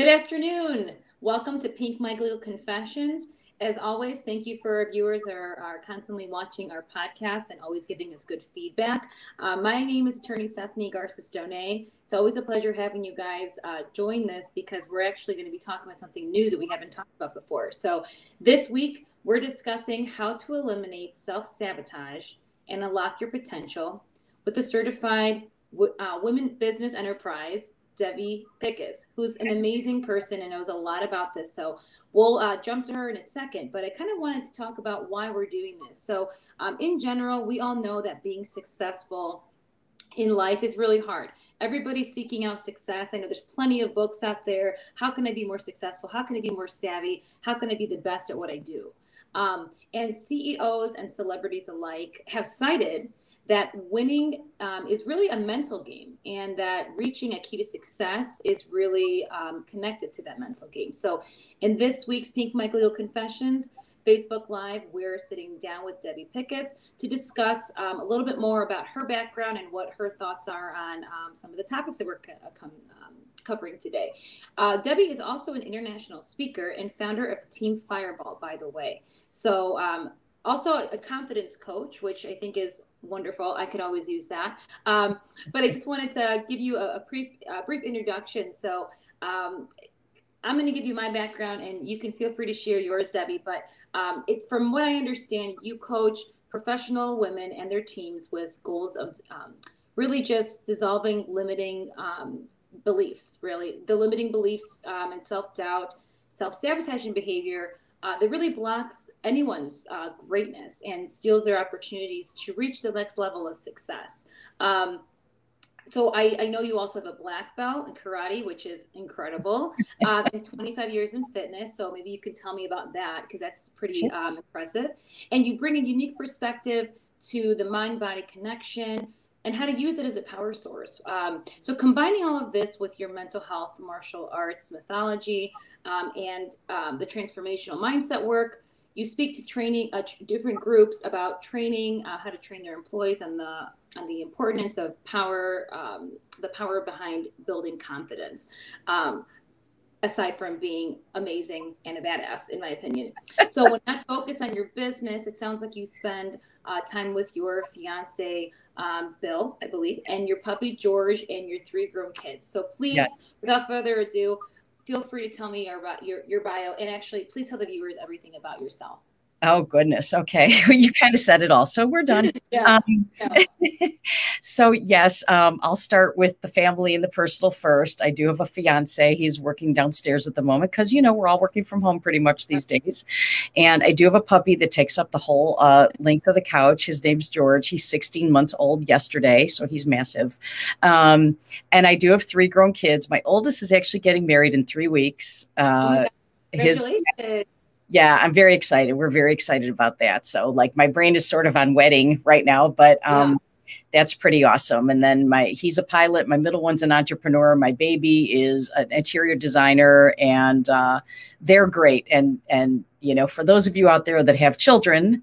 Good afternoon. Welcome to Pink Mic Legal Confessions. As always, thank you for our viewers that are, are constantly watching our podcast and always giving us good feedback. Uh, my name is Attorney Stephanie Garces Donay. It's always a pleasure having you guys uh, join this because we're actually going to be talking about something new that we haven't talked about before. So, this week, we're discussing how to eliminate self sabotage and unlock your potential with the certified uh, women business enterprise Debbie Pickus, who's an amazing person and knows a lot about this. So we'll uh, jump to her in a second, but I kind of wanted to talk about why we're doing this. So, um, in general, we all know that being successful in life is really hard. Everybody's seeking out success. I know there's plenty of books out there. How can I be more successful? How can I be more savvy? How can I be the best at what I do? Um, and CEOs and celebrities alike have cited that winning um, is really a mental game and that reaching a key to success is really um, connected to that mental game. So, in this week's Pink Mic Legal Confessions, Facebook Live, we're sitting down with Debbie Pickus to discuss um, a little bit more about her background and what her thoughts are on um, some of the topics that we're co- uh, um, covering today. Uh, Debbie is also an international speaker and founder of Team Fireball, by the way. So, um, also a confidence coach, which I think is wonderful. I could always use that. Um, but I just wanted to give you a, a brief, a brief introduction. So um, I'm going to give you my background, and you can feel free to share yours, Debbie. But um, it, from what I understand, you coach professional women and their teams with goals of um, really just dissolving limiting um, beliefs, really the limiting beliefs um, and self doubt, self sabotaging behavior uh, that really blocks anyone's uh, greatness and steals their opportunities to reach the next level of success. Um, so I, I, know you also have a black belt in karate, which is incredible, um, and 25 years in fitness. So maybe you can tell me about that because that's pretty um, impressive. And you bring a unique perspective to the mind-body connection and how to use it as a power source. Um, so, combining all of this with your mental health, martial arts, mythology, um, and um, the transformational mindset work, you speak to training uh, different groups about training, uh, how to train their employees, and the and the importance of power, um, the power behind building confidence. Aside from being amazing and a badass, in my opinion. So, when I focus on your business, it sounds like you spend uh, time with your fiance, um, Bill, I believe, and your puppy George, and your three grown kids. So please, yes. without further ado, feel free to tell me about your your bio, and actually, please tell the viewers everything about yourself. Oh goodness. Okay, you kind of said it all. So we're done. yeah. Um, yeah. so yes, um, I'll start with the family and the personal first. I do have a fiance. He's working downstairs at the moment because you know we're all working from home pretty much these days. And I do have a puppy that takes up the whole uh, length of the couch. His name's George. He's 16 months old yesterday, so he's massive. Um, and I do have three grown kids. My oldest is actually getting married in three weeks. Uh, oh his yeah, I'm very excited. We're very excited about that. So like my brain is sort of on wedding right now, but um, yeah. that's pretty awesome. And then my he's a pilot. My middle one's an entrepreneur. My baby is an interior designer, and uh, they're great. And and you know, for those of you out there that have children,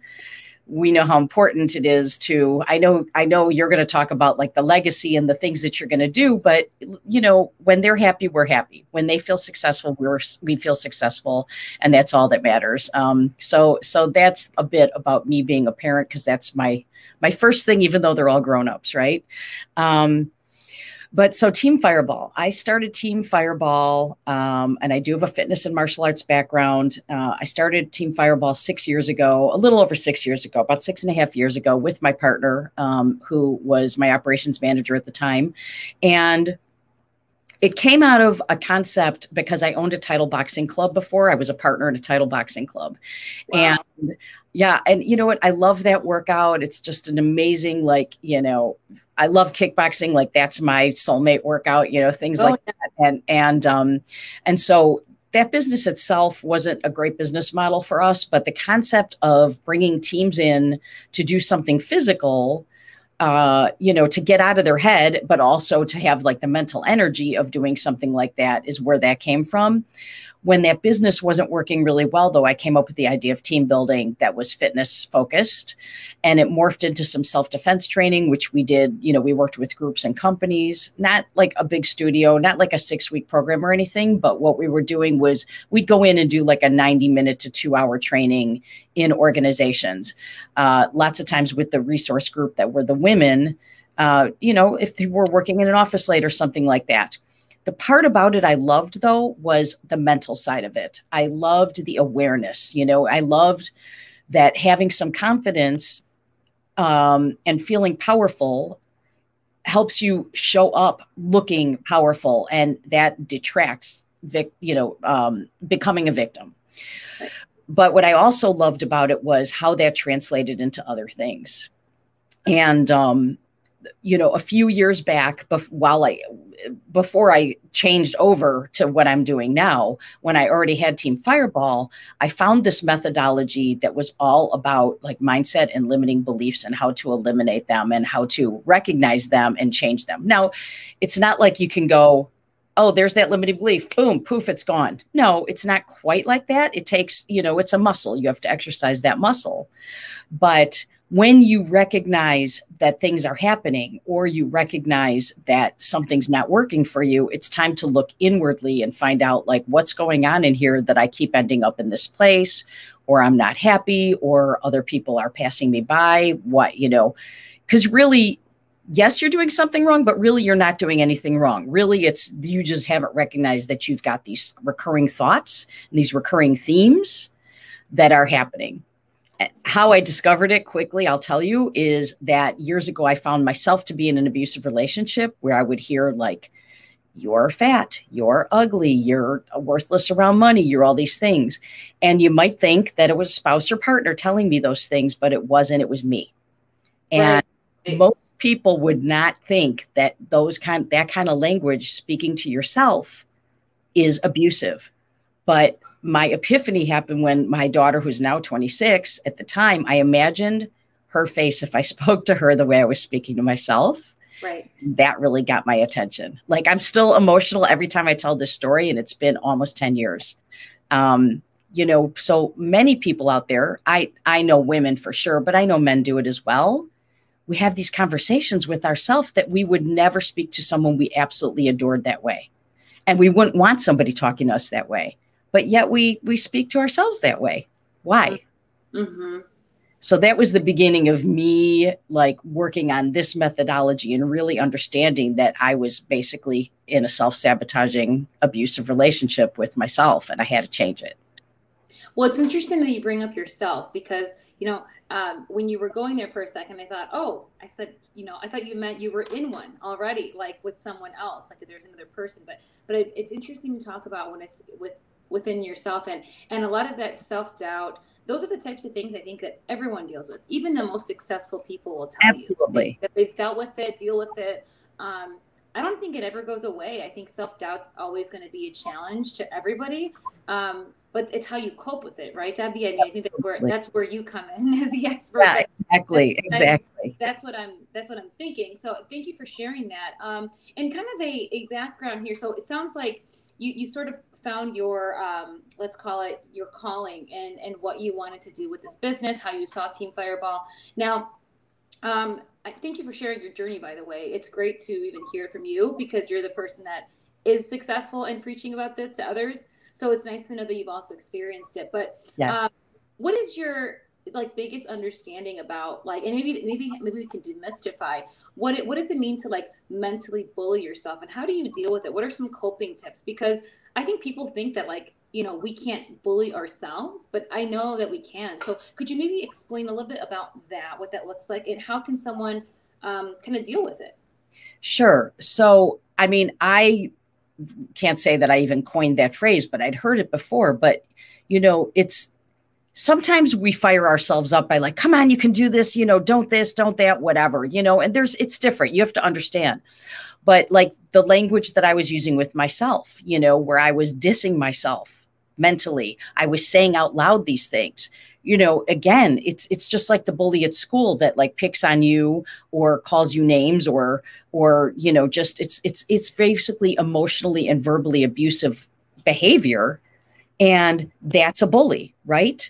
we know how important it is to i know i know you're going to talk about like the legacy and the things that you're going to do but you know when they're happy we're happy. When they feel successful we're we feel successful and that's all that matters. Um, so so that's a bit about me being a parent because that's my my first thing even though they're all grown-ups right? Um, but so Team Fireball, I started Team Fireball, um, and I do have a fitness and martial arts background. Uh, I started Team Fireball six years ago, a little over six years ago, about six and a half years ago, with my partner, um, who was my operations manager at the time, and it came out of a concept because I owned a title boxing club before. I was a partner in a title boxing club. Wow. And yeah, and you know what? I love that workout. It's just an amazing, like, you know, I love kickboxing. Like that's my soulmate workout, you know, things oh, like yeah. that. And, and, um, and so that business itself wasn't a great business model for us, but the concept of bringing teams in to do something physical uh, you know, to get out of their head, but also to have like the mental energy of doing something like that is where that came from. When that business wasn't working really well, though, I came up with the idea of team building that was fitness focused. And it morphed into some self defense training, which we did. You know, we worked with groups and companies, not like a big studio, not like a six week program or anything. But what we were doing was we'd go in and do like a 90 minute to two hour training in organizations. Uh, lots of times with the resource group that were the women. Uh, you know, if they were working in an office late or something like that the part about it I loved though was the mental side of it. I loved the awareness. You know, I loved that having some confidence um, and feeling powerful helps you show up looking powerful, and that detracts, vic- you know, um, becoming a victim. But what I also loved about it was how that translated into other things. And um, you know, a few years back, bef- while I, before I changed over to what I'm doing now, when I already had Team Fireball, I found this methodology that was all about like mindset and limiting beliefs and how to eliminate them and how to recognize them and change them. Now, it's not like you can go, oh, there's that limiting belief, boom, poof, it's gone. No, it's not quite like that. It takes, you know, it's a muscle. You have to exercise that muscle. But when you recognize that things are happening or you recognize that something's not working for you it's time to look inwardly and find out like what's going on in here that i keep ending up in this place or i'm not happy or other people are passing me by what you know? Because really yes you're doing something wrong but really you're not doing anything wrong. Really it's you just haven't recognized that you've got these recurring thoughts and these recurring themes that are happening how I discovered it quickly, I'll tell you, is that years ago I found myself to be in an abusive relationship where I would hear like, you're fat, you're ugly, you're worthless around money, you're all these things. And you might think that it was spouse or partner telling me those things, but it wasn't, it was me. And right. most people would not think that those kind that kind of language speaking to yourself is abusive. But my epiphany happened when my daughter, who's now 26, at the time, I imagined her face if I spoke to her the way I was speaking to myself. Right. That really got my attention. Like I'm still emotional every time I tell this story, and it's been almost 10 years. Um, you know, so many people out there, I I know women for sure, but I know men do it as well. We have these conversations with ourselves that we would never speak to someone we absolutely adored that way. And we wouldn't want somebody talking to us that way but yet we we speak to ourselves that way why mm-hmm. so that was the beginning of me like working on this methodology and really understanding that i was basically in a self-sabotaging abusive relationship with myself and i had to change it well, it's interesting that you bring up yourself because, you know, um, when you were going there for a second, I thought, oh, I said, you know, I thought you meant you were in one already, like with someone else, like there's another person. But, but it, it's interesting to talk about when it's with within yourself and and a lot of that self-doubt those are the types of things i think that everyone deals with even the most successful people will tell Absolutely. you that they've dealt with it deal with it um, i don't think it ever goes away i think self-doubt's always going to be a challenge to everybody um, but it's how you cope with it, right, Debbie? I mean, Absolutely. I think that's where that's where you come in as the expert. Yeah, exactly, that's, exactly. That's what I'm. That's what I'm thinking. So, thank you for sharing that. Um, and kind of a, a background here. So, it sounds like you you sort of found your um, let's call it your calling and and what you wanted to do with this business how you saw team fireball. Now um, I thank you for sharing your journey by the way. It's great to even hear from you because you're the person that is successful in preaching about this to others. So it's nice to know that you've also experienced it. But yes. Um, what is your like biggest understanding about like and maybe maybe maybe we can demystify what it what does it mean to like mentally bully yourself and how do you deal with it? What are some coping tips? Because I think people think that like you know we can't bully ourselves but i know that we can. So could you maybe explain a little bit about that what that looks like and how can someone um, kind of deal with it? Sure. So i mean i can't say that i even coined that phrase but i'd heard it before but you know it's sometimes we fire ourselves up by like come on you can do this you know don't this don't that whatever you know and there's it's different. You have to understand but like the language that I was using with myself, you know, where I was dissing myself mentally, I was saying out loud these things. You know, again, it's it's just like the bully at school that like picks on you or calls you names or or you know, just it's it's it's basically emotionally and verbally abusive behavior And that's a bully, right?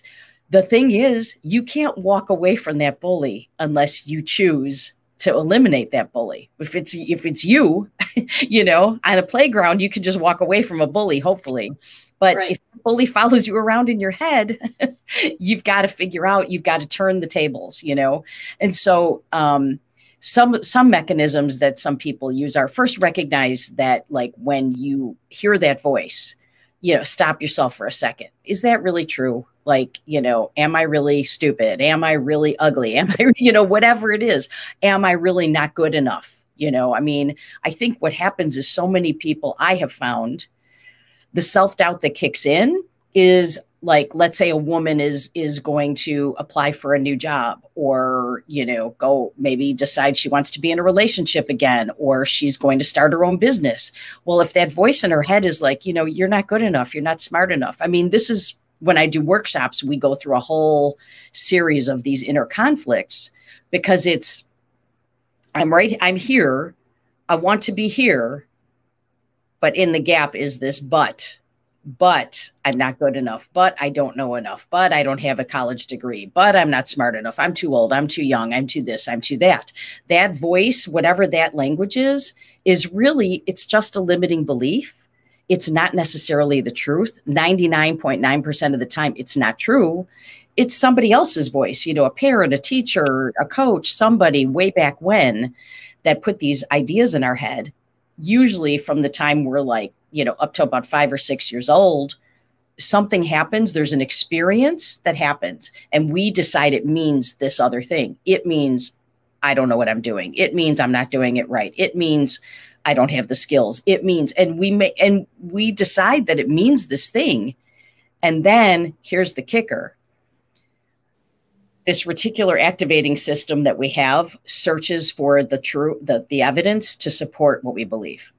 The thing is, you can't walk away from that bully unless you choose to eliminate that bully. If it's if it's you, you know, on a playground, you can just walk away from a bully, hopefully. But right. if the bully follows you around in your head, you've got to figure out, you've got to turn the tables, you know. And so um some some mechanisms that some people use are first recognize that like when you hear that voice you know stop yourself for a second is that really true like you know am i really stupid? Am i really ugly? Am i you know whatever it is am i really not good enough? You know i mean i think what happens is so many people i have found the self-doubt that kicks in is like let's say a woman is is going to apply for a new job or you know go maybe decide she wants to be in a relationship again or she's going to start her own business. Well if that voice in her head is like you know you're not good enough. You're not smart enough. I mean this is when i do workshops we go through a whole series of these inner conflicts because it's i'm right i'm here i want to be here but in the gap is this but but I'm not good enough, but I don't know enough, but I don't have a college degree, but I'm not smart enough. I'm too old. I'm too young. I'm too this. I'm too that. That voice, whatever that language is, is really, it's just a limiting belief. It's not necessarily the truth. 99.9% of the time, it's not true. It's somebody else's voice, you know, a parent, a teacher, a coach, somebody way back when that put these ideas in our head, usually from the time we're like you know, up to about five or six years old, something happens, there's an experience that happens, and we decide it means this other thing. It means I don't know what I'm doing. It means I'm not doing it right. It means I don't have the skills. It means, and we may, and we decide that it means this thing. And then here's the kicker this reticular activating system that we have searches for the true the, the evidence to support what we believe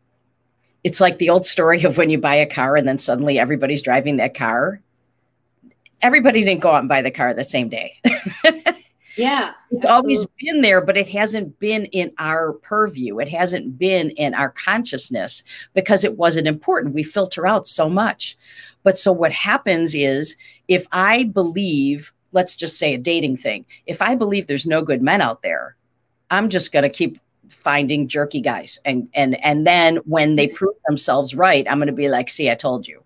it's like the old story of when you buy a car and then suddenly everybody's driving that car. Everybody didn't go out and buy the car the same day. yeah. It's absolutely. always been there, but it hasn't been in our purview. It hasn't been in our consciousness because it wasn't important. We filter out so much. But so what happens is if I believe, let's just say a dating thing, if I believe there's no good men out there, I'm just going to keep finding jerky guys and and and then when they prove themselves right i'm going to be like see i told you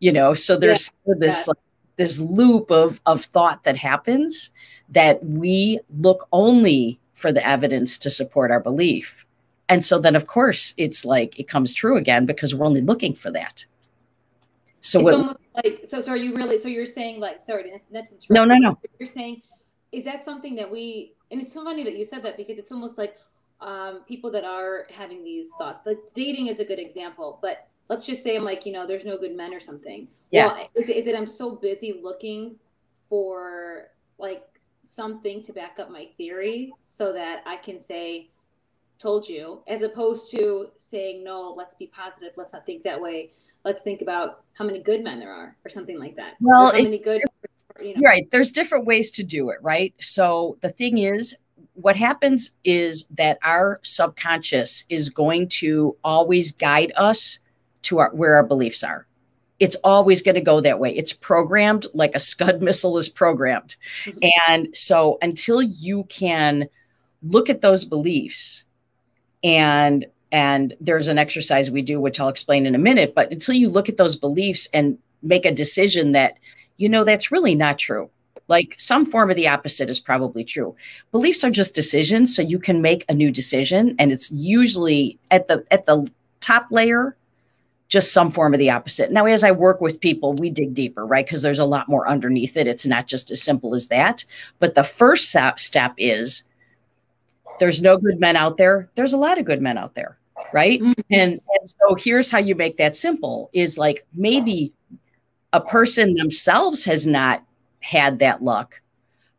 you know so there's yeah, this like, this loop of of thought that happens that we look only for the evidence to support our belief and so then of course it's like it comes true again because we're only looking for that so it's what, almost like so so are you really so you're saying like sorry that's no no no you're saying is that something that we and it's so funny that you said that because it's almost like um, people that are having these thoughts. Like dating is a good example, but let's just say I'm like, you know, there's no good men or something. Yeah. Well, is, it, is it I'm so busy looking for like something to back up my theory so that I can say, told you, as opposed to saying, no, let's be positive. Let's not think that way. Let's think about how many good men there are or something like that. Well, it's, good, you know. right. There's different ways to do it, right? So the thing is, what happens is that our subconscious is going to always guide us to our, where our beliefs are. It's always going to go that way. It's programmed like a Scud missile is programmed. Mm-hmm. And so until you can look at those beliefs and and there's an exercise we do which I'll explain in a minute, but until you look at those beliefs and make a decision that you know that's really not true like some form of the opposite is probably true. Beliefs are just decisions, so you can make a new decision, and it's usually at the at the top layer, just some form of the opposite. Now, as I work with people, we dig deeper, right? Because there's a lot more underneath it. It's not just as simple as that. But the first step is there's no good men out there. There's a lot of good men out there, right? Mm-hmm. And, and so here's how you make that simple is like maybe a person themselves has not had that luck.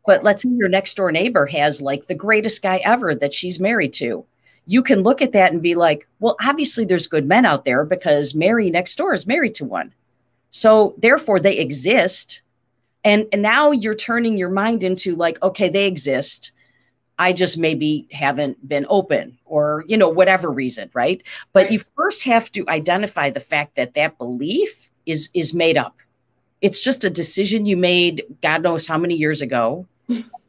But let's say your next door neighbor has like the greatest guy ever that she's married to. You can look at that and be like, well, obviously there's good men out there because Mary next door is married to one. So therefore they exist. And, and now you're turning your mind into like, okay, they exist. I just maybe haven't been open or, you know, whatever reason, right? But right. you first have to identify the fact that that belief is is made up It's just a decision you made, God knows how many years ago.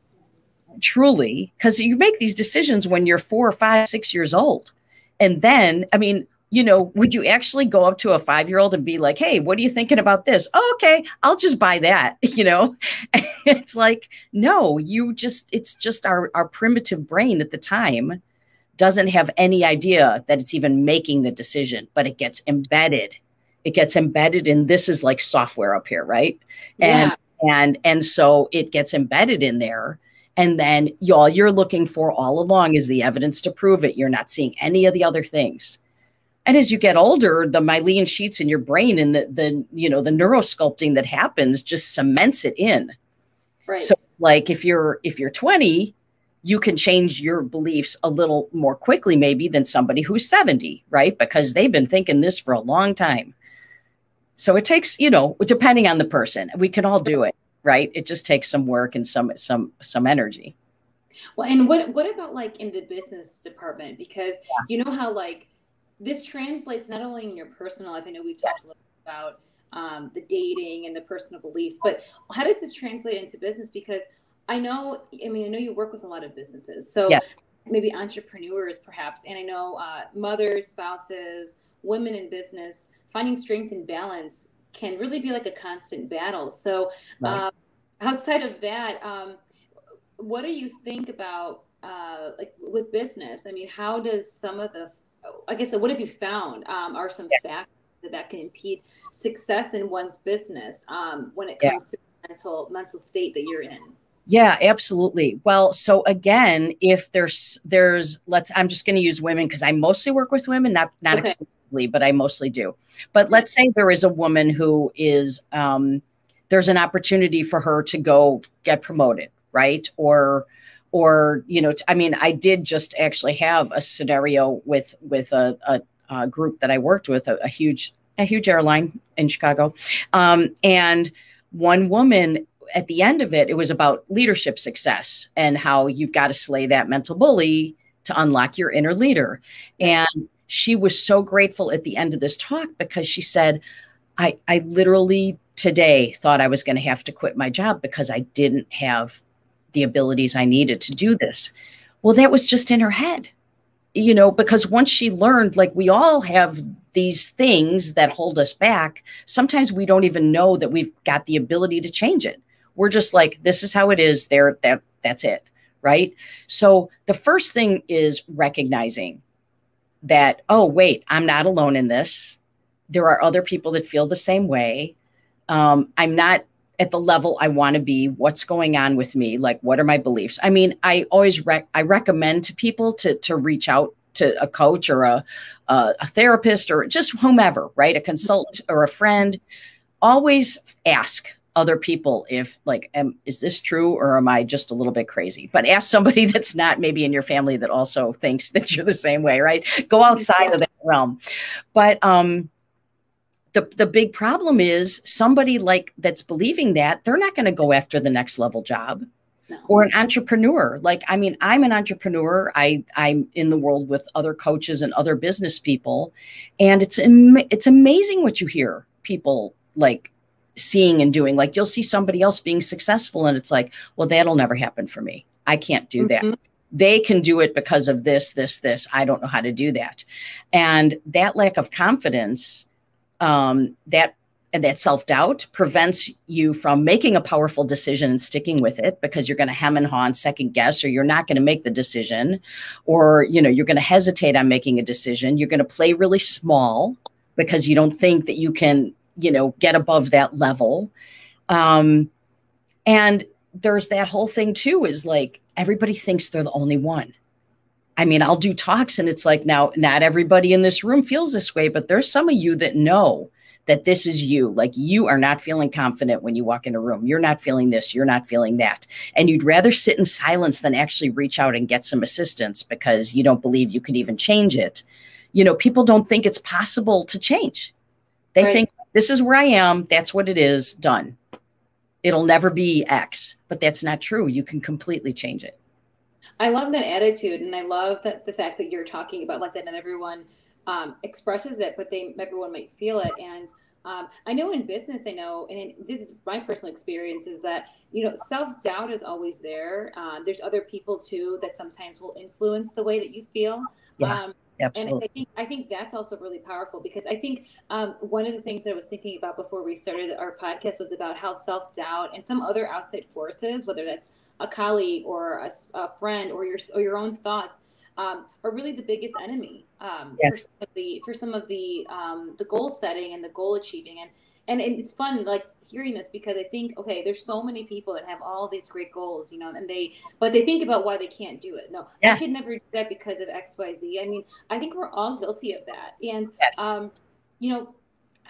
Truly, because you make these decisions when you're four or five, six years old. And then, I mean, you know, would you actually go up to a five year old and be like, hey, what are you thinking about this? Oh, okay, I'll just buy that. You know, it's like, no, you just, it's just our, our primitive brain at the time doesn't have any idea that it's even making the decision, but it gets embedded. It gets embedded in this is like software up here, right? Yeah. And and and so it gets embedded in there. And then y'all you're looking for all along is the evidence to prove it. You're not seeing any of the other things. And as you get older, the myelin sheaths in your brain and the the you know the neurosculpting that happens just cements it in. Right. So like if you're if you're 20, you can change your beliefs a little more quickly, maybe, than somebody who's 70, right? Because they've been thinking this for a long time. So it takes, you know, depending on the person, we can all do it, right? It just takes some work and some some some energy. Well, and what what about like in the business department? Because yeah. you know how like this translates not only in your personal life. I know we've talked yes. about um, the dating and the personal beliefs, but how does this translate into business? Because I know, I mean, I know you work with a lot of businesses. So yes. maybe entrepreneurs, perhaps. And I know uh, mothers, spouses, women in business, finding strength and balance can really be like a constant battle. So right. uh, outside of that, um, what do you think about uh, like with business? I mean, how does some of the, I guess, what have you found um, are some yeah. factors that can impede success in one's business um, when it comes yeah. to mental mental state that you're in? Yeah, absolutely. Well, so again, if there's there's let's I'm just going to use women because I mostly work with women, not not okay. exclusively, but I mostly do. But let's say there is a woman who is um, there's an opportunity for her to go get promoted, right? Or or you know, I mean, I did just actually have a scenario with with a, a, a group that I worked with, a, a huge a huge airline in Chicago, um, and one woman at the end of it, it was about leadership success and how you've got to slay that mental bully to unlock your inner leader. And she was so grateful at the end of this talk because she said, I, I literally today thought I was going to have to quit my job because I didn't have the abilities I needed to do this. Well, that was just in her head, you know, because once she learned, like we all have these things that hold us back, sometimes we don't even know that we've got the ability to change it. We're just like, this is how it is. There, that that's it. Right. So the first thing is recognizing that, oh, wait, I'm not alone in this. There are other people that feel the same way. Um, I'm not at the level I want to be. What's going on with me? Like, what are my beliefs? I mean, I always rec- I recommend to people to to reach out to a coach or a, a, a therapist or just whomever, right? A consultant or a friend. Always ask other people if like am, is this true or am i just a little bit crazy? But ask somebody that's not maybe in your family that also thinks that you're the same way right? Go outside of that realm. But um the, the big problem is somebody like that's believing that they're not going to go after the next level job no. or an entrepreneur. Like i mean i'm an entrepreneur. I i'm in the world with other coaches and other business people. And it's it's amazing what you hear people like seeing and doing. Like you'll see somebody else being successful, and it's like, well, that'll never happen for me. I can't do mm-hmm. that. They can do it because of this, this, this. I don't know how to do that. And that lack of confidence, um, that and that self doubt prevents you from making a powerful decision and sticking with it because you're going to hem and haw and second guess, or you're not going to make the decision, or you know you're going to hesitate on making a decision. You're going to play really small because you don't think that you can you know, get above that level. Um, and there's that whole thing too is like everybody thinks they're the only one. I mean, I'll do talks and it's like now not everybody in this room feels this way, but there's some of you that know that this is you. Like you are not feeling confident when you walk in a room. You're not feeling this, you're not feeling that. And you'd rather sit in silence than actually reach out and get some assistance because you don't believe you could even change it. You know, people don't think it's possible to change. They right. think this is where I am. That's what it is. Done. It'll never be X, but that's not true. You can completely change it. I love that attitude. And I love that the fact that you're talking about like that not everyone um, expresses it, but they everyone might feel it. And um, I know in business, I know, and in, this is my personal experience, is that you know self doubt is always there. Uh, there's other people too that sometimes will influence the way that you feel. Yeah. Um, Absolutely. And I think I think that's also really powerful because I think um, one of the things that I was thinking about before we started our podcast was about how self doubt and some other outside forces, whether that's a colleague or a, a friend or your or your own thoughts, um, are really the biggest enemy um, yes. for some of the for some of the um, the goal setting and the goal achieving and and it's fun like hearing this because I think okay, there's so many people that have all these great goals, you know, and they but they think about why they can't do it. No, yeah. I could never do that because of X, Y, Z. I mean, I think we're all guilty of that. And yes. um, you know,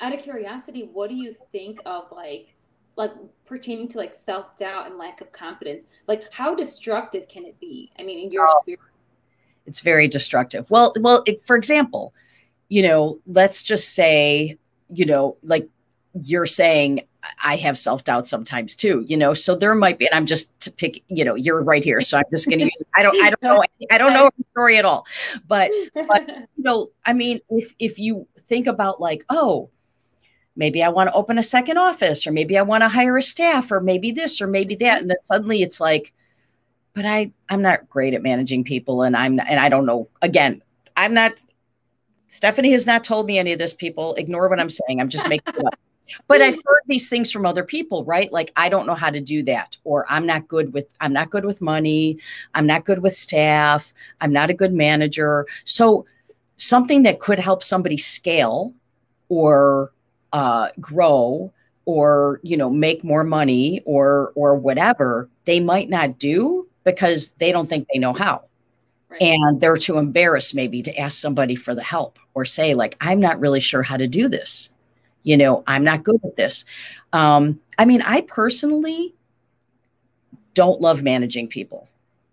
out of curiosity, what do you think of like like pertaining to like self doubt and lack of confidence? Like, how destructive can it be? I mean, in your oh, experience, it's very destructive. Well, well, it, for example, you know, let's just say, you know, like you're saying I have self doubt sometimes too, you know. So there might be, and I'm just to pick, you know, you're right here, so I'm just going to use. I don't, I don't know, I don't know the story at all, but, but you know, I mean, if if you think about like, oh, maybe I want to open a second office, or maybe I want to hire a staff, or maybe this, or maybe that, and then suddenly it's like, but I I'm not great at managing people, and I'm and I don't know. Again, I'm not. Stephanie has not told me any of this. People ignore what I'm saying. I'm just making it up. But I've heard these things from other people, right? Like I don't know how to do that, or I'm not good with I'm not good with money, I'm not good with staff, I'm not a good manager. So something that could help somebody scale or uh, grow or you know make more money or or whatever they might not do because they don't think they know how right. and they're too embarrassed maybe to ask somebody for the help or say like i'm not really sure how to do this you know i'm not good at this. Um, i mean i personally don't love managing people.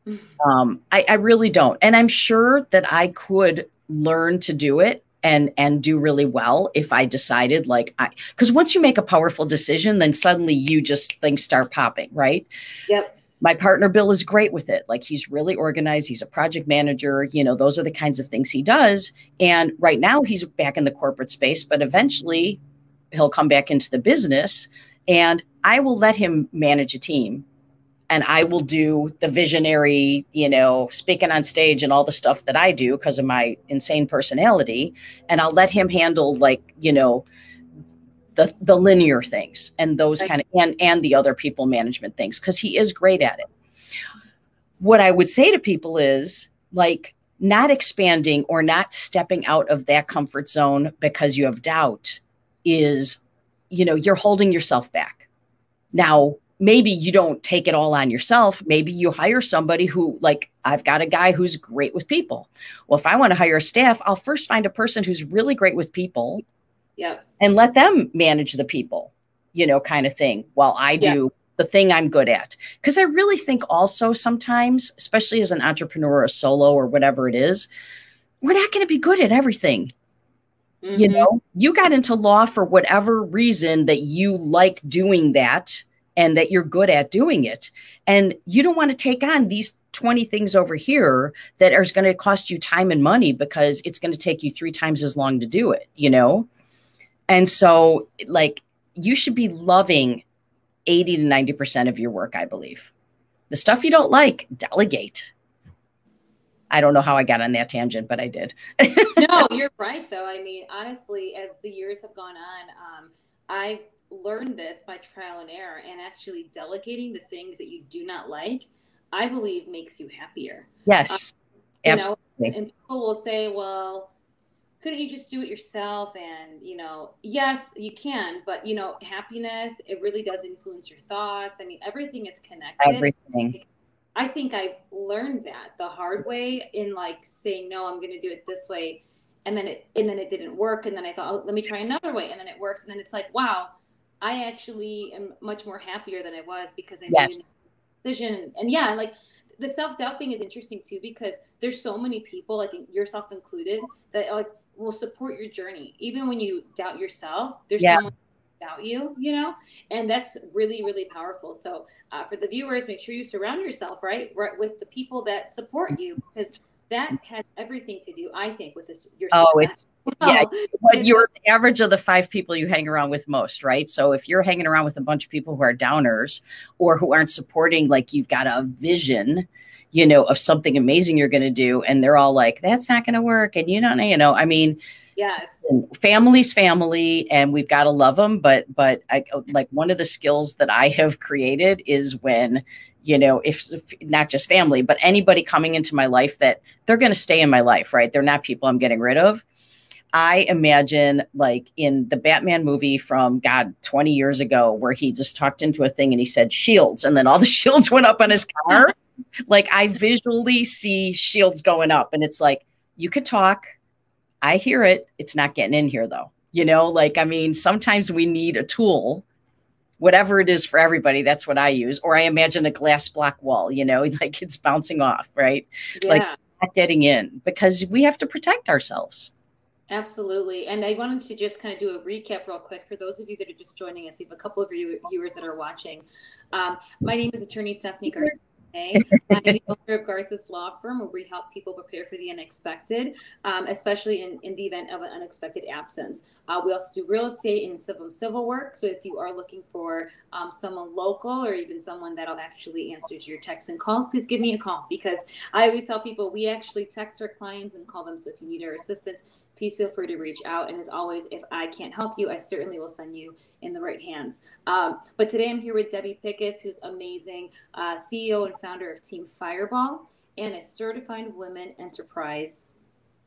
Mm-hmm. um, I, I really don't. And i'm sure that i could learn to do it and and do really well if i decided like i because once you make a powerful decision then suddenly you just things start popping right? Yep. My partner bill is great with it. Like he's really organized. He's a project manager. You know those are the kinds of things he does. And right now he's back in the corporate space but eventually he'll come back into the business and I will let him manage a team and I will do the visionary, you know, speaking on stage and all the stuff that I do because of my insane personality. And I'll let him handle like, you know, the the linear things and those kind of and and the other people management things because he is great at it. What I would say to people is like not expanding or not stepping out of that comfort zone because you have doubt is, you know, you're holding yourself back. Now, maybe you don't take it all on yourself. Maybe you hire somebody who, like, I've got a guy who's great with people. Well, if I want to hire a staff, I'll first find a person who's really great with people. Yep. And let them manage the people, you know, kind of thing while I do yep. the thing I'm good at. Because I really think also sometimes, especially as an entrepreneur or a solo or whatever it is, we're not going to be good at everything. Mm-hmm. You know, you got into law for whatever reason that you like doing that and that you're good at doing it. And you don't want to take on these 20 things over here that are going to cost you time and money because it's going to take you three times as long to do it, you know? And so, like, you should be loving 80 to 90% of your work, I believe. The stuff you don't like, delegate. I don't know how I got on that tangent, but I did. no, you're right, though. I mean, honestly, as the years have gone on, um, I've learned this by trial and error, and actually delegating the things that you do not like, I believe, makes you happier. Yes, um, absolutely. Know, and people will say, "Well, couldn't you just do it yourself?" And you know, yes, you can, but you know, happiness it really does influence your thoughts. I mean, everything is connected. Everything I think I learned that the hard way in like saying no, I'm going to do it this way, and then it and then it didn't work, and then I thought, oh, let me try another way, and then it works, and then it's like, wow, I actually am much more happier than I was because I yes. made a decision, and yeah, like the self doubt thing is interesting too because there's so many people, like yourself included, that like will support your journey even when you doubt yourself. There's yeah. someone about you, you know, and that's really, really powerful. So uh, for the viewers, make sure you surround yourself right, right with the people that support you because that has everything to do, I think, with this your oh, success. it's yeah. But you're the average of the five people you hang around with most, right? So if you're hanging around with a bunch of people who are downers or who aren't supporting, like you've got a vision, you know, of something amazing you're going to do, and they're all like, "That's not going to work," and you don't, you know, I mean. Yes. Family's family, and we've got to love them. But, but I, uh, like one of the skills that I have created is when you know, if, if, not just family, but anybody coming into my life that they're going to stay in my life, right? They're not people I'm getting rid of. I imagine like in the Batman movie from God 20 years ago, where he just talked into a thing and he said shields, and then all the shields went up on his car. like I visually see shields going up, and it's like, you could talk. I hear it. It's not getting in here though. You know, like, I mean, sometimes we need a tool whatever it is for everybody that's what i use or i imagine a glass block wall you know like it's bouncing off right yeah. like not getting in because we have to protect ourselves absolutely and i wanted to just kind of do a recap real quick for those of you that are just joining us we have a couple of viewers that are watching um, my name is attorney stephanie garces I'm the owner of Garces Law Firm, where we help people prepare for the unexpected, um, especially in, in the event of an unexpected absence. Uh, we also do real estate and civil civil work. So if you are looking for um, someone local or even someone that'll actually answer to your texts and calls, please give me a call because I always tell people we actually text our clients and call them. So if you need our assistance, please feel free to reach out. And as always, if I can't help you, I certainly will send you in the right hands. Um, but today I'm here with Debbie Pickus, who's amazing, uh, CEO and founder of Team Fireball and a certified women enterprise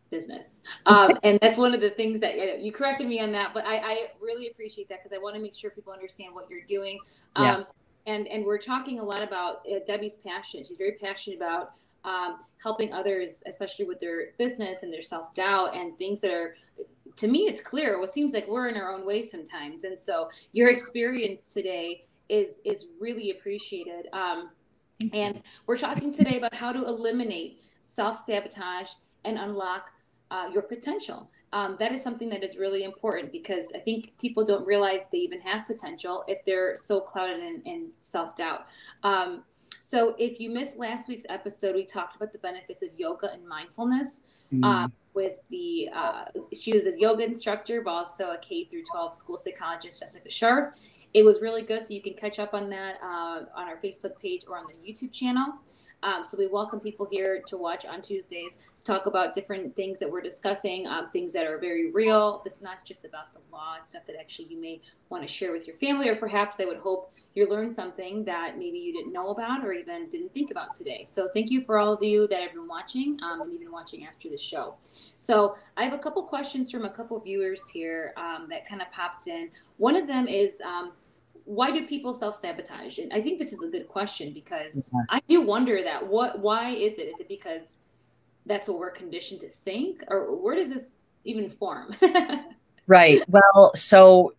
business. Um, and that's one of the things that you, know, you corrected me on that, but I, I really appreciate that because I want to make sure people understand what you're doing. Um, yeah. And, and we're talking a lot about uh, Debbie's passion. She's very passionate about um, helping others, especially with their business and their self doubt and things that are, to me, it's clear. What seems like we're in our own way sometimes, and so your experience today is is really appreciated. Um, and we're talking today about how to eliminate self sabotage and unlock uh, your potential. Um, that is something that is really important because I think people don't realize they even have potential if they're so clouded in, in self doubt. Um, so if you missed last week's episode, we talked about the benefits of yoga and mindfulness. Mm. Uh, with the uh, she was a yoga instructor, but also a K through 12 school psychologist, Jessica Sharp. It was really good, so you can catch up on that uh, on our Facebook page or on the YouTube channel. Um, so we welcome people here to watch on Tuesdays, talk about different things that we're discussing, um, things that are very real. It's not just about the law. It's stuff that actually you may want to share with your family, or perhaps I would hope you learned something that maybe you didn't know about or even didn't think about today. So thank you for all of you that have been watching um, and even watching after the show. So I have a couple questions from a couple viewers here um, that kind of popped in. One of them is, um, why do people self-sabotage? And i think this is a good question because yeah. i do wonder that what why is it? Is it because that's what we're conditioned to think? Or where does this even form? Right. Well so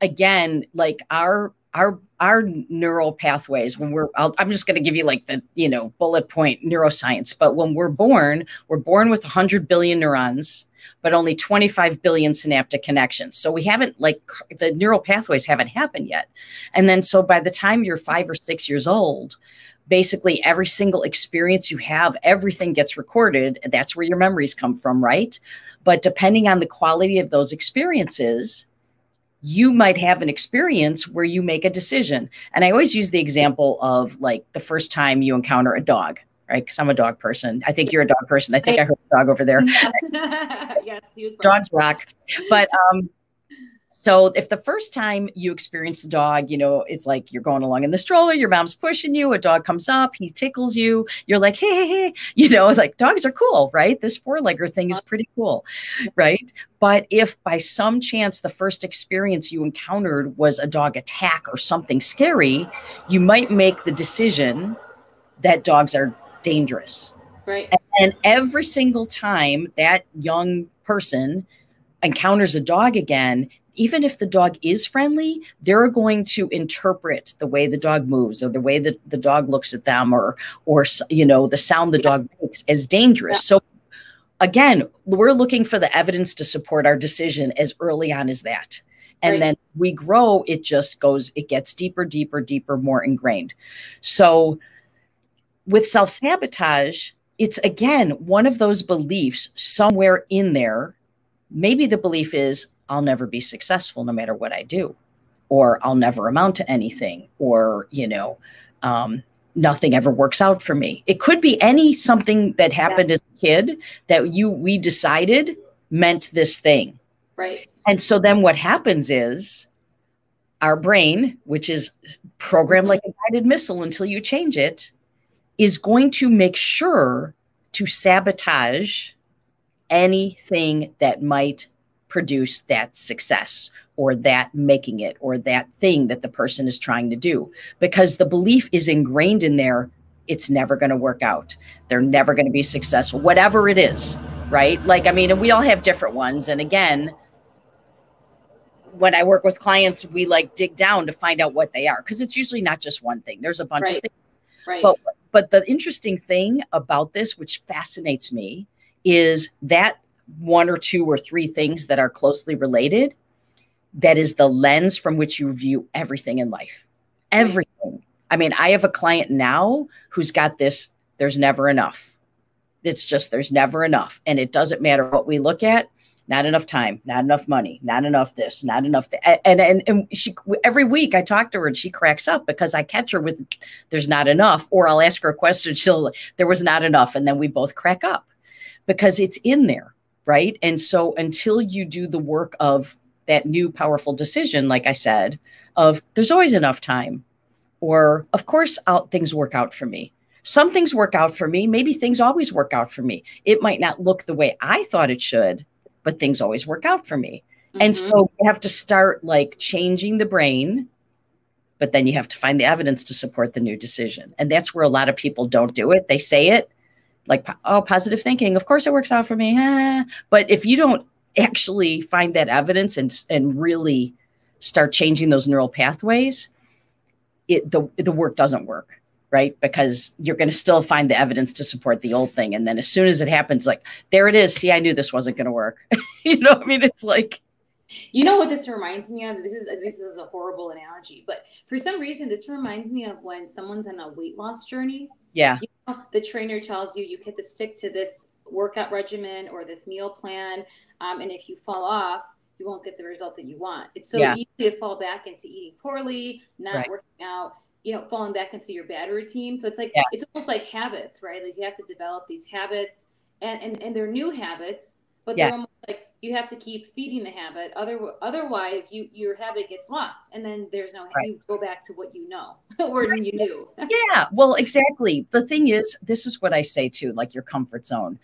again like our our our neural pathways when we're i am just going to give you like the you know bullet point neuroscience but when we're born we're born with 100 billion neurons but only 25 billion synaptic connections. So we haven't like the neural pathways haven't happened yet. And then so by the time you're five or six years old, basically every single experience you have, everything gets recorded. That's where your memories come from, right? But depending on the quality of those experiences, you might have an experience where you make a decision. And I always use the example of like the first time you encounter a dog right? Because I'm a dog person. I think you're a dog person. I think I, I heard a dog over there. yes, he was wrong. dogs rock. But um, so if the first time you experience a dog, you know, it's like you're going along in the stroller, your mom's pushing you, a dog comes up, he tickles you, you're like, hey, hey, hey, you know, like dogs are cool, right? This four-legger thing is uh-huh. pretty cool, right? But if by some chance the first experience you encountered was a dog attack or something scary, you might make the decision that dogs are dangerous. Right. And, and every single time that young person encounters a dog again, even if the dog is friendly, they're going to interpret the way the dog moves or the way that the dog looks at them or or you know the sound the dog makes as dangerous. Yeah. So again, we're looking for the evidence to support our decision as early on as that. And right. then we grow, it just goes, it gets deeper, deeper, deeper, more ingrained. So with self sabotage, it's again one of those beliefs somewhere in there. Maybe the belief is I'll never be successful no matter what I do, or I'll never amount to anything, or, you know, um, nothing ever works out for me. It could be any something that happened yeah. as a kid that you we decided meant this thing. Right. And so then what happens is our brain, which is programmed like a guided missile until you change it, is going to make sure to sabotage anything that might produce that success or that making it or that thing that the person is trying to do. Because the belief is ingrained in there it's never going to work out. They're never going to be successful whatever it is right? Like i mean we all have different ones and again when i work with clients we like dig down to find out what they are because it's usually not just one thing there's a bunch right. of things. Right. But but the interesting thing about this which fascinates me is that one or two or three things that are closely related that is the lens from which you view everything in life. Everything. I mean i have a client now who's got this there's never enough. It's just there's never enough. And it doesn't matter what we look at not enough time not enough money not enough this not enough and, and and she every week i talk to her and she cracks up because i catch her with there's not enough or i'll ask her a question she'll there was not enough and then we both crack up because it's in there right? And so until you do the work of that new powerful decision, like I said, of there's always enough time, or of course I'll, things work out for me. Some things work out for me. Maybe things always work out for me. It might not look the way I thought it should, but things always work out for me. Mm-hmm. And so you have to start like changing the brain, but then you have to find the evidence to support the new decision. And that's where a lot of people don't do it. They say it, like oh positive thinking of course it works out for me but if you don't actually find that evidence and and really start changing those neural pathways it the the work doesn't work right? Because you're going to still find the evidence to support the old thing. And then as soon as it happens like there it is. See i knew this wasn't going to work. You know i mean? It's like you know what this reminds me of? This is this is a horrible analogy but for some reason this reminds me of when someone's on a weight loss journey. Yeah. You the trainer tells you you get to stick to this workout regimen or this meal plan. Um, and if you fall off, you won't get the result that you want. It's so yeah. easy to fall back into eating poorly, not right. working out, you know, falling back into your bad routine. So it's like, yeah. it's almost like habits, right? Like you have to develop these habits and, and, and they're new habits, but they're almost like you have to keep feeding the habit. Other, otherwise, you your habit gets lost, and then there's no right. you go back to what you know or right. you knew. yeah, well, exactly. The thing is, this is what I say too, like your comfort zone.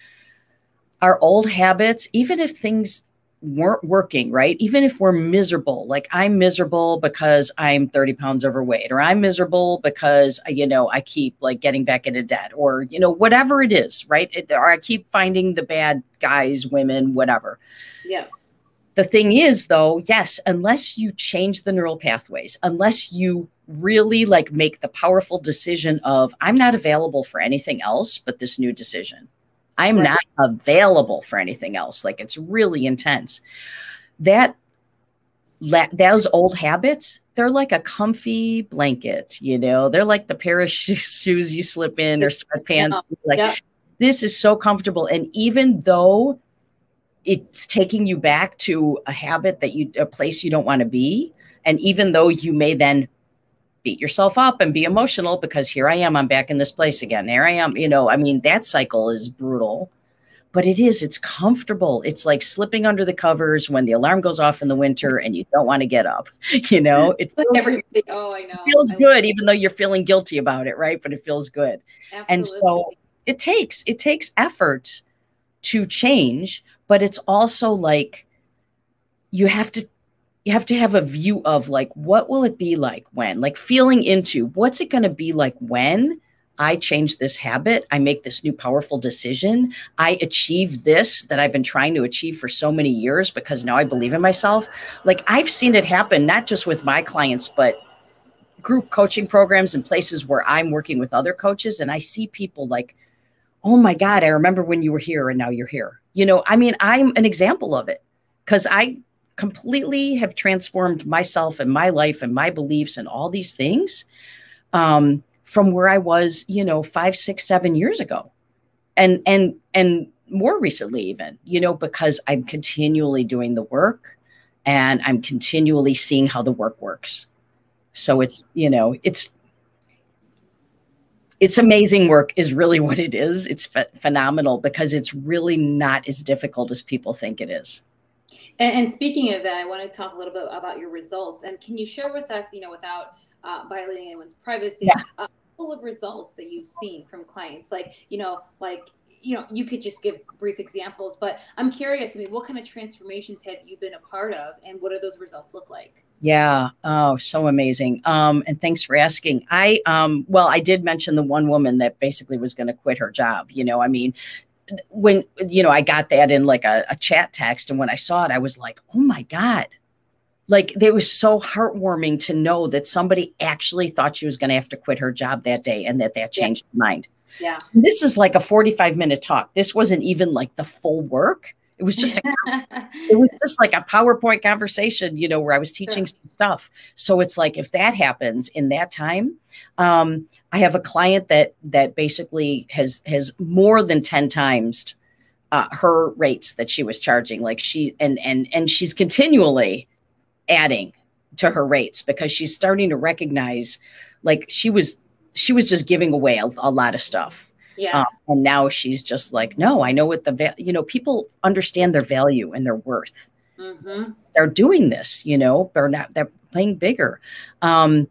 Our old habits, even if things weren't working, right? Even if we're miserable, like I'm miserable because I'm 30 pounds overweight, or I'm miserable because, uh, you know, I keep like getting back into debt, or, you know, whatever it is, right? It, or I keep finding the bad guys, women, whatever. Yeah. The thing is, though, yes, unless you change the neural pathways, unless you really like make the powerful decision of, I'm not available for anything else but this new decision I'm right. not available for anything else. Like it's really intense. That those old habits, they're like a comfy blanket, you know, they're like the pair of shoes you slip in or sweatpants. Yeah. Like yeah. this is so comfortable. And even though it's taking you back to a habit that you, a place you don't want to be, and even though you may then beat yourself up and be emotional because here I am, I'm back in this place again. There I am. You know, I mean, that cycle is brutal, but it is, it's comfortable. It's like slipping under the covers when the alarm goes off in the winter and you don't want to get up. You know, it feels, oh, I know. feels good, even though you're feeling guilty about it, right? But it feels good. Absolutely. And so it takes, it takes effort to change, but it's also like you have to you have to have a view of like what will it be like when like feeling into what's it going to be like when i change this habit i make this new powerful decision i achieve this that i've been trying to achieve for so many years because now i believe in myself? Like i've seen it happen not just with my clients but group coaching programs and places where i'm working with other coaches and i see people like oh my god i remember when you were here and now you're here. You know i mean i'm an example of it because i completely have transformed myself and my life and my beliefs and all these things um, from where I was, you know, five, six, seven years ago. and and and more recently even you know because i'm continually doing the work and i'm continually seeing how the work works. So it's you know it's it's amazing work is really what it is. It's ph- phenomenal because it's really not as difficult as people think it is and, and, speaking of that i want to talk a little bit about your results. And can you share with us you know without uh, violating anyone's privacy yeah. uh, full of results that you've seen from clients? Like you know like you know you could just give brief examples but i'm curious i mean what kind of transformations have you been a part of and what do those results look like? Yeah. Oh so amazing. Um and thanks for asking. I um well i did mention the one woman that basically was going to quit her job you know i mean when you know i got that in like a, a chat text and when i saw it i was like oh my god. Like it was so heartwarming to know that somebody actually thought she was going to have to quit her job that day and that that changed yeah. her mind. Yeah. This is like a 45 minute talk. This wasn't even like the full work it was just a, it was just like a PowerPoint conversation, you know, where I was teaching sure. stuff. So it's like if that happens in that time, um, I have a client that that basically has has more than 10 times uh, her rates that she was charging. Like she and and and she's continually adding to her rates because she's starting to recognize like she was she was just giving away a, a lot of stuff yeah. Um, and now she's just like, no, I know what the, va- you know, people understand their value and their worth. Mm-hmm. They're doing this, you know, they're not, they're playing bigger. Um,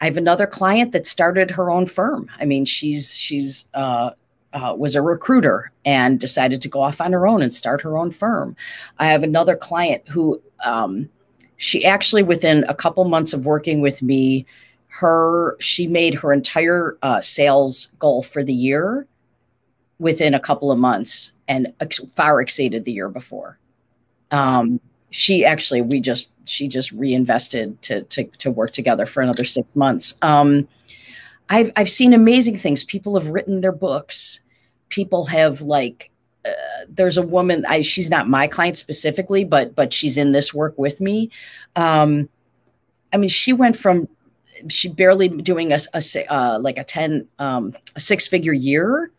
I have another client that started her own firm. I mean, she's, she's, uh, uh, was a recruiter and decided to go off on her own and start her own firm. I have another client who, um, she actually, within a couple months of working with me, her she made her entire uh, sales goal for the year within a couple of months and ex- far exceeded the year before. Um, she actually we just she just reinvested to to, to work together for another six months. Um, I've, I've seen amazing things. People have written their books. People have like uh, there's a woman I, she's not my client specifically but but she's in this work with me. Um, i mean she went from she barely doing a, a uh, like a 10 um, a six figure year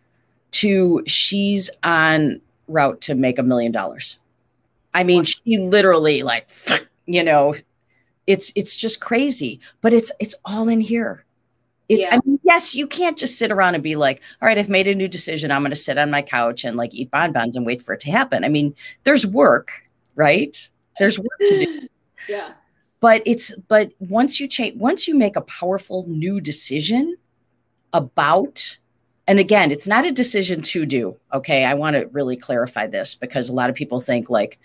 to she's on route to make a million dollars. I mean she literally like you know it's it's just crazy but it's it's all in here. It's yeah. i mean yes you can't just sit around and be like all right i've made a new decision. I'm going to sit on my couch and like eat bonbons and wait for it to happen. I mean there's work right? There's work to do. Yeah but it's but once you change once you make a powerful new decision about and again it's not a decision to do okay? I want to really clarify this because a lot of people think like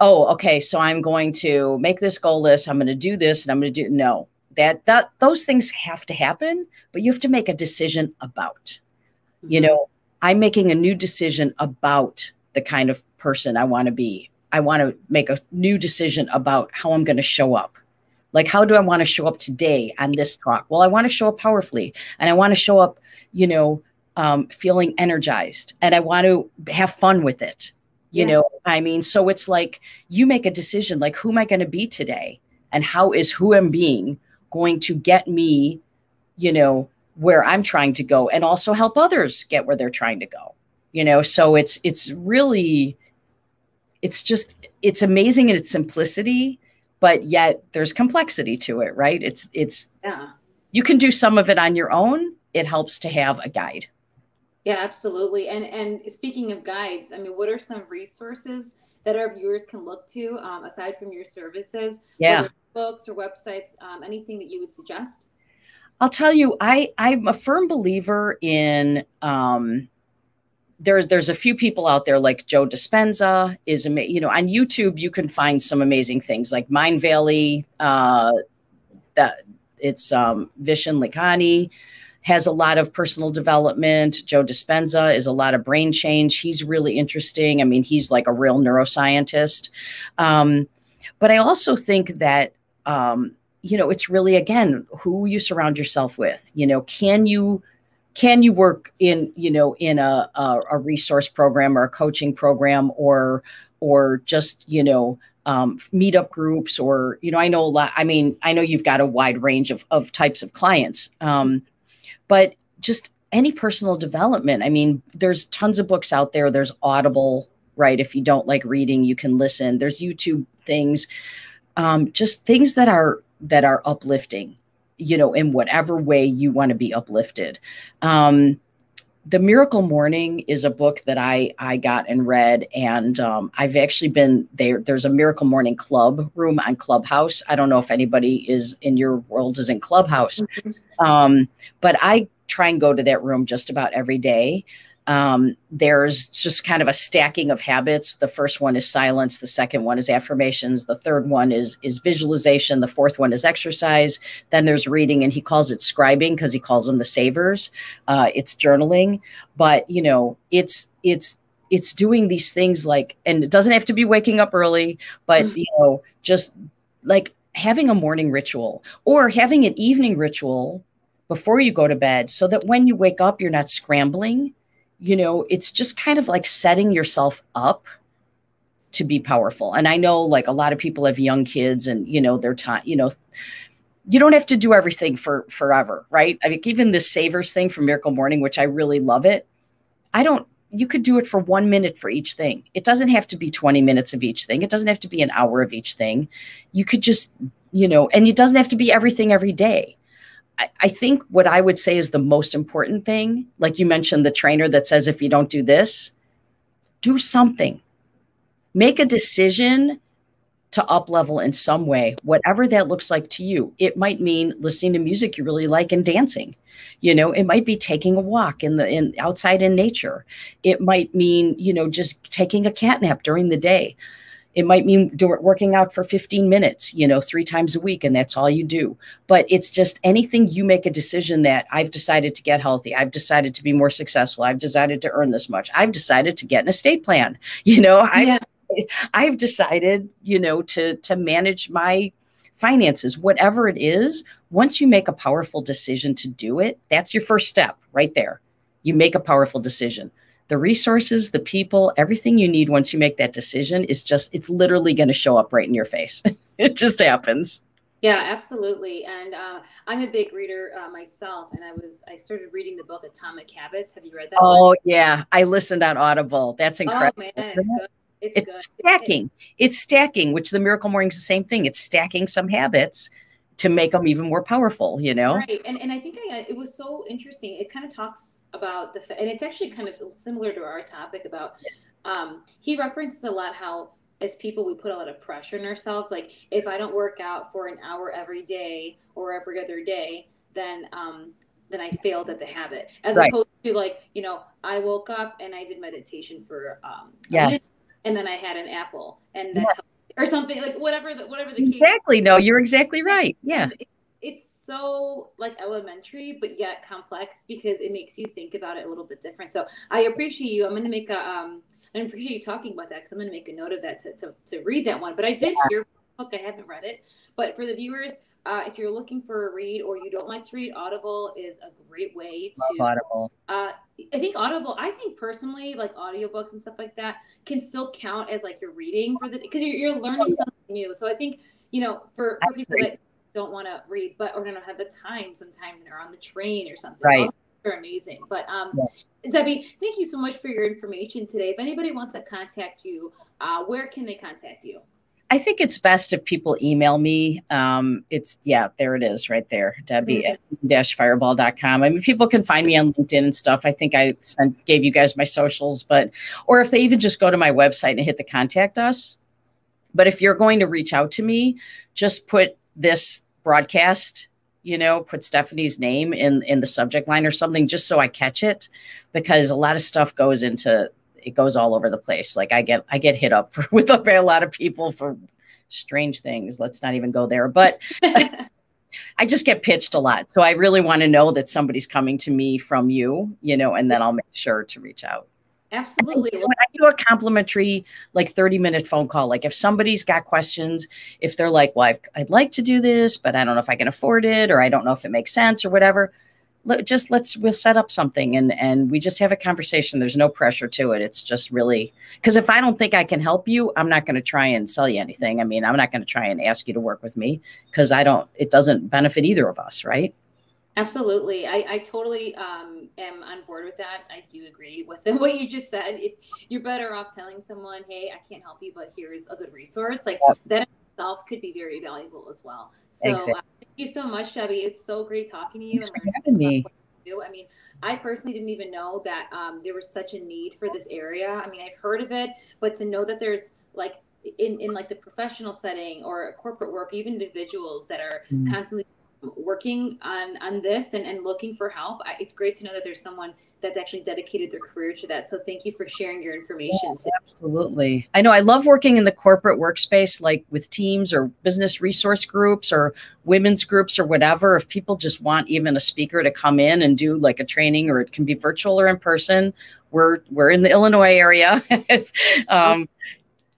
oh okay so i'm going to make this goal list i'm going to do this and i'm going to do no. That that those things have to happen but you have to make a decision about. You mm-hmm. know i'm making a new decision about the kind of person i want to be I want to make a new decision about how I'm going to show up. Like, how do I want to show up today on this talk? Well, I want to show up powerfully and I want to show up, you know, um, feeling energized and I want to have fun with it. You yeah. know, I mean, so it's like you make a decision like, who am I going to be today? And how is who I'm being going to get me, you know, where I'm trying to go and also help others get where they're trying to go? You know, so it's, it's really, it's just it's amazing in its simplicity but yet there's complexity to it right? It's it's yeah. you can do some of it on your own. It helps to have a guide. Yeah absolutely. And and speaking of guides i mean what are some resources that our viewers can look to um, aside from your services? Yeah. Books or websites um, anything that you would suggest? I'll tell you i i'm a firm believer in um there's there's a few people out there like Joe Dispenza is amazing, you know on YouTube you can find some amazing things like Mindvalley uh that it's um Vishen Lakhiani has a lot of personal development. Joe Dispenza is a lot of brain change. He's really interesting. I mean he's like a real neuroscientist. Um but I also think that um you know it's really again who you surround yourself with. You know can you can you work in you know in a, a, a resource program or a coaching program or or just you know um, meetup groups or you know i know a lot i mean i know you've got a wide range of, of types of clients um, but just any personal development. I mean, there's tons of books out there. There's Audible, right? If you don't like reading, you can listen. There's YouTube things, um, just things that are that are uplifting, you know, in whatever way you want to be uplifted. Um, the Miracle Morning is a book that I I got and read, and um, I've actually been there. There's a Miracle Morning Club room on Clubhouse. I don't know if anybody is in your world is in Clubhouse, mm-hmm. um, but I try and go to that room just about every day. Um, there's just kind of a stacking of habits. The first one is silence. The second one is affirmations. The third one is is visualization. The fourth one is exercise. Then there's reading, and he calls it scribing because he calls them the savers. Uh, it's journaling, but you know, it's it's it's doing these things like, and it doesn't have to be waking up early, but mm-hmm. you know, just like having a morning ritual or having an evening ritual before you go to bed so that when you wake up you're not scrambling you know, it's just kind of like setting yourself up to be powerful. And I know like a lot of people have young kids and, you know, their time, you know, you don't have to do everything for forever, right? I mean, even the savers thing from Miracle Morning, which I really love it. I don't, you could do it for one minute for each thing. It doesn't have to be 20 minutes of each thing. It doesn't have to be an hour of each thing. You could just, you know, and it doesn't have to be everything every day. I, think what I would say is the most important thing, like you mentioned, the trainer that says, if you don't do this, do something. Make a decision to up level in some way, whatever that looks like to you. It might mean listening to music you really like and dancing. You know, it might be taking a walk in the in outside in nature. It might mean, you know, just taking a cat nap during the day. It might mean do, working out for 15 minutes, you know, three times a week, and that's all you do. But it's just anything you make a decision that I've decided to get healthy. I've decided to be more successful. I've decided to earn this much. I've decided to get an estate plan. You know, I've. I've decided, you know, to to manage my finances, whatever it is. Once you make a powerful decision to do it, that's your first step right there. You make a powerful decision the resources, the people, everything you need once you make that decision is just, it's literally going to show up right in your face. it just happens. Yeah, absolutely. And uh, I'm a big reader uh, myself, and I was I started reading the book Atomic Habits. Have you read that? Oh book? yeah, I listened on Audible. That's incredible. Oh man, it's, it's, it's stacking. It's stacking, which the Miracle Morning is the same thing. It's stacking some habits to make them even more powerful. You know, right? And and I think I, it was so interesting. It kind of talks about the and it's actually kind of similar to our topic about um, he references a lot how as people we put a lot of pressure on ourselves like if i don't work out for an hour every day or every other day then um, then i failed at the habit as right. opposed to like you know i woke up and i did meditation for um yes. and then i had an apple and that's yes. Or something like whatever the whatever the exactly. No you're exactly right. Yeah. it's so like elementary but yet complex because it makes you think about it a little bit different. So i appreciate you. I'm going to make a um i appreciate you talking about that because i'm going to make a note of that to, to, to read that one. But i did hear book. I haven't read it. But for the viewers uh, if you're looking for a read or you don't like to read audible is a great way to Love audible uh, i think audible i think personally like audiobooks and stuff like that can still count as like you're reading for the because you're, you're learning something new so i think you know for, for people that don't want to read, but or don't have the time sometimes they're on the train or something. Right. They're amazing. But um, yeah. Debbie, thank you so much for your information today. If anybody wants to contact you, uh, where can they contact you? I think it's best if people email me. Um, it's yeah, there it is right there, Debbie mm-hmm. fireball.com. I mean, people can find me on LinkedIn and stuff. I think I sent, gave you guys my socials, but or if they even just go to my website and hit the contact us. But if you're going to reach out to me, just put this broadcast you know put stephanie's name in in the subject line or something just so i catch it because a lot of stuff goes into it goes all over the place like i get i get hit up for with a lot of people for strange things let's not even go there but I just get pitched a lot. So I really want to know that somebody's coming to me from you, you know, and then I'll make sure to reach out. Absolutely. When I do a complimentary, like 30 minute phone call, like if somebody's got questions, if they're like, well, i would like to do this, but I don't know if I can afford it, or I don't know if it makes sense or whatever, let, just let's, we'll set up something and, and we just have a conversation. There's no pressure to it. It's just really, because if I don't think I can help you, I'm not going to try and sell you anything. I mean, I'm not going to try and ask you to work with me because I don't, it doesn't benefit either of us, right? Absolutely. I, I totally um, am on board with that. I do agree with what you just said. It, you're better off telling someone, hey, I can't help you, but here's a good resource. Like yep. that itself could be very valuable as well. So exactly. uh, thank you so much, Debbie. It's so great talking to you. Thanks for having me. I mean, I personally didn't even know that um, there was such a need for this area. I mean, I've heard of it, but to know that there's like in, in like the professional setting or corporate work, even individuals that are mm. constantly working on on this and, and looking for help I, it's great to know that there's someone that's actually dedicated their career to that. So thank you for sharing your information yeah, absolutely. I know i love working in the corporate workspace like with teams or business resource groups or women's groups or whatever if people just want even a speaker to come in and do like a training or it can be virtual or in person. We're we're in the illinois area. Um,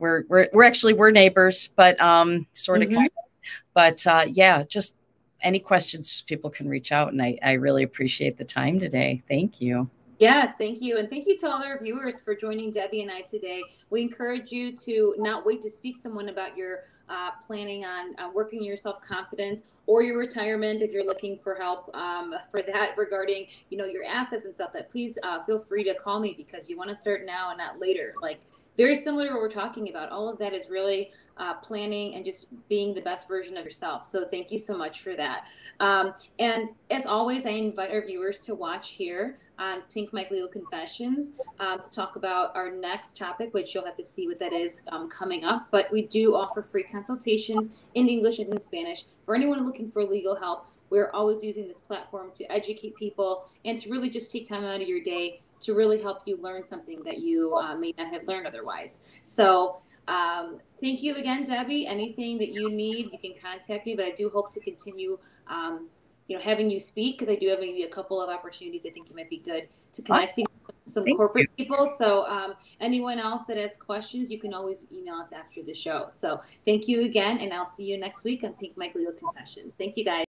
we're, we're we're actually we're neighbors but um sort of mm-hmm. kind of but uh, yeah just any questions, people can reach out. And I, I really appreciate the time today. Thank you. Yes, thank you. And thank you to all our viewers for joining Debbie and I today. We encourage you to not wait to speak to someone about your uh, planning on uh, working your self confidence or your retirement if you're looking for help um, for that regarding you know your assets and stuff that please uh, feel free to call me because you want to start now and not later like very similar to what we're talking about all of that is really uh, planning and just being the best version of yourself. So thank you so much for that. Um, and as always, I invite our viewers to watch here on Pink Mic Legal Confessions um, to talk about our next topic, which you'll have to see what that is um, coming up. But we do offer free consultations in English and in Spanish for anyone looking for legal help. We're always using this platform to educate people and to really just take time out of your day to really help you learn something that you uh, may not have learned otherwise. So um, thank you again, Debbie. Anything that you need, you can contact me. But I do hope to continue, um, you know, having you speak because I do have maybe a couple of opportunities. I think you might be good to connect awesome. some thank corporate you. people. So um, anyone else that has questions, you can always email us after the show. So thank you again, and I'll see you next week on Pink Mic Legal Confessions. Thank you, guys.